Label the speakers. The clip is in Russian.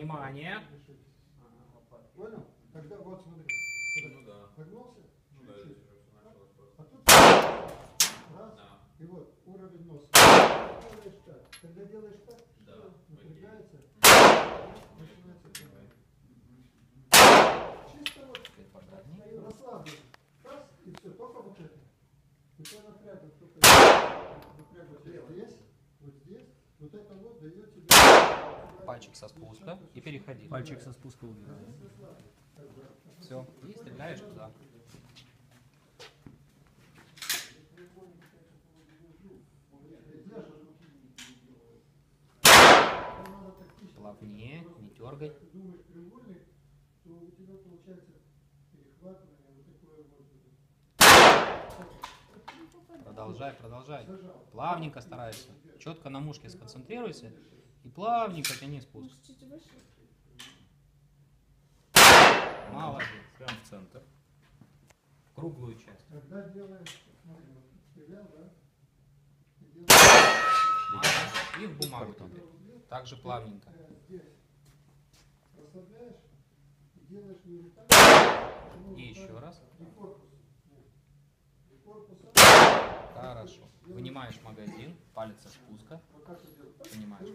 Speaker 1: Внимание.
Speaker 2: Понял? Тогда вот смотри.
Speaker 3: Ну да.
Speaker 2: Погнулся?
Speaker 3: Ну да.
Speaker 2: А тут раз,
Speaker 3: Да.
Speaker 2: и вот уровень носа. Делаешь так. Когда делаешь так,
Speaker 3: Да,
Speaker 2: что
Speaker 3: окей.
Speaker 2: напрягается, начинается. Чисто вот расслаблен. Раз, и все, только вот это. И то только напрягу вот здесь, вот здесь. Вот это вот дает тебе...
Speaker 1: Пальчик со спуска и переходи.
Speaker 4: Пальчик со спуска убираем.
Speaker 1: Все. И стреляешь туда. Плавнее, не дергай. Продолжай, продолжай. Плавненько старайся. Четко на мушке сконцентрируйся. И плавненько тяни спуск.
Speaker 5: Может, чуть выше?
Speaker 1: Молодец.
Speaker 4: Прям в центр.
Speaker 1: В круглую часть.
Speaker 2: Когда делаешь, смотри, вот стрелял, да? И делаешь
Speaker 1: Молодец. И в бумагу теперь. Так же плавненько.
Speaker 2: э, здесь. Расслабляешь и делаешь не вот так. ну,
Speaker 1: еще раз.
Speaker 2: И корпус. И корпусом.
Speaker 1: Хорошо. Вынимаешь магазин, палец со спуска. Вынимаешь